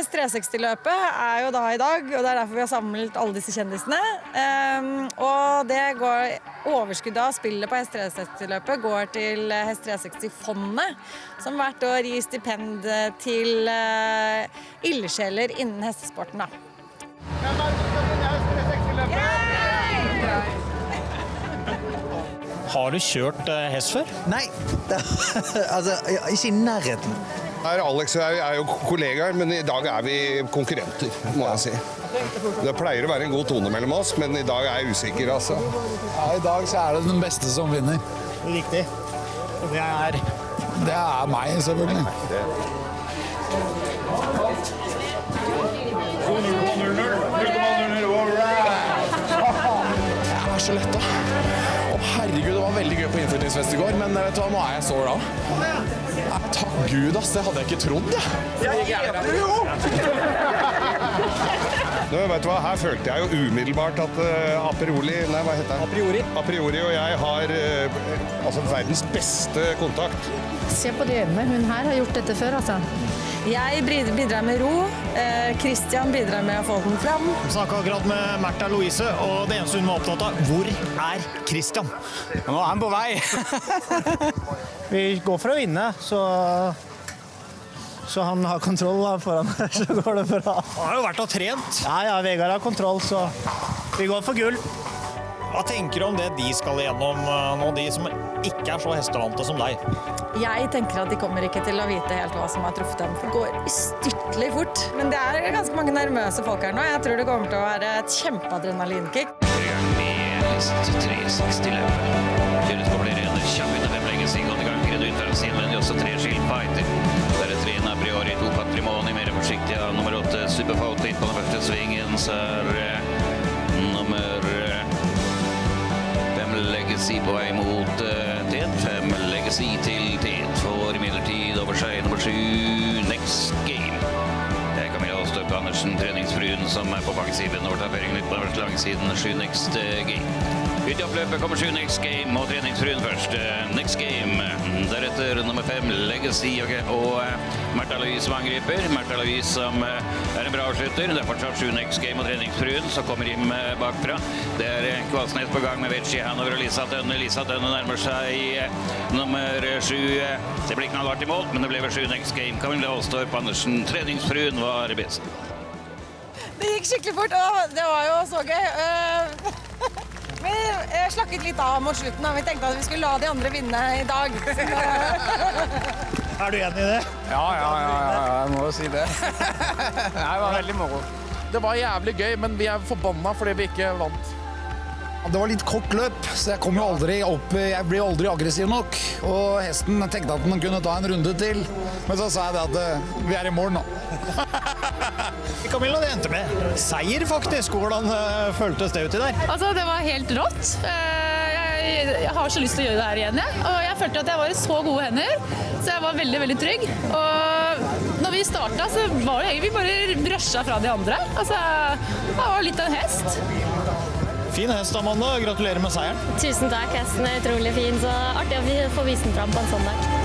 S360-løpet er jo da i dag, og det er derfor vi har samlet alle disse kjendisene. Um, og det går, overskuddet av spillet på S360-løpet går til Hest360-fondet, som hvert år gir stipend til uh, ildsjeler innen hestesporten. da. Har du kjørt eh, hest før? Nei, altså ikke i nærheten. Her, Alex og jeg er jo kollegaer, men i dag er vi konkurrenter, må jeg si. Det pleier å være en god tone mellom oss, men i dag er jeg usikker, altså. Ja, I dag så er det den beste som vinner. Riktig. Og det er Det er meg, selvfølgelig. Det er så lett, Å herregud, det var veldig gøy på innflyttingsfest i går, men vet du hva, nå er jeg så glad. Nei, Takk Gud, ass. Det hadde jeg ikke trodd, jeg. Nå, vet du hva, Her følte jeg jo umiddelbart at uh, Aperoli Nei, hva heter det? A priori. Apriori og jeg har uh, altså verdens beste kontakt. Se på de øynene. Hun her har gjort dette før, altså. Jeg bidrar med ro. Eh, Christian bidrar med å få den fram. Snakka akkurat med Märtha Louise, og det eneste hun var opptatt av, hvor er Christian? Nå er han på vei. Vi går for å vinne, så så han har kontroll da, foran her, så går det bra. Han har jo vært og trent. Ja, ja, Vegard har kontroll, så vi går for gull. Hva tenker du om det de skal igjennom eh, nå, de som ikke er så hestevante som deg? Jeg tenker at de kommer ikke til å vite helt hva som har truffet dem. For Det går ustyrtelig fort. Men det er ganske mange nervøse folk her nå. Jeg tror det kommer til å være et kjempeadrenalinkick. med hest 360-løpet. Kjøres på flere ender. Kjappende fem lenge siden godt i gang. grunn ut fra sin, men også tre skiltfighter. Der er tre a priori, to patrimoni, mer forsiktig av nummer åtte. Superfaut litt på den første svingen, så er på vei mot eh, Tet. Fem Legacy til Tet får imidlertid over seg nummer sju Next Game. Det er Camilla Støpe Andersen, treningsfruen, som er på baksiden. Overtaperingen ut på langsiden. Sju Next eh, Game. Ut i oppløpet kommer sju Next Game og treningsfruen først. Eh, Next Game. Deretter nummer fem Legacy og, og eh, Märtha Louise som angriper. Märtha Louise som eh, er en bra avslutter. Det er fortsatt sju Next Game og treningsfruen som kommer inn bakfra. Det er Kvalsnes på gang med Vecchi Hanover og Lisa Tønne. Lisa Tønne nærmer seg nummer sju. Det ble knallhardt i mål, men det ble vel sju Next Game. Camilla Aastorp Andersen, treningsfruen, var best. Det gikk skikkelig fort, og det var jo så gøy. Eh, slakket litt av mot slutten, vi tenkte at vi skulle la de andre vinne i dag. Er du enig i det? Ja, ja, ja, ja, ja, jeg må jo si det. Det var veldig moro. Det var jævlig gøy, men vi er forbanna fordi vi ikke vant. Det var litt kort løp, så jeg kom jo aldri opp Jeg ble aldri aggressiv nok. Og hesten tenkte at den kunne ta en runde til. Men så sa jeg det at eh, vi er i mål nå. Camilla, det endte med seier, faktisk. Hvordan eh, føltes det uti der? Altså, det var helt rått. Eh, Jeg, jeg har så lyst til å gjøre det her igjen, jeg. Og jeg følte at jeg var i så gode hender, så jeg var veldig, veldig trygg. Og når vi starta, så var det egentlig vi bare rusha fra de andre. Altså, jeg var litt av en hest. Fin hest, Amanda. Gratulerer med seieren. Tusen takk, hesten er utrolig fin, så artig å få vise den fram på en sånn dag.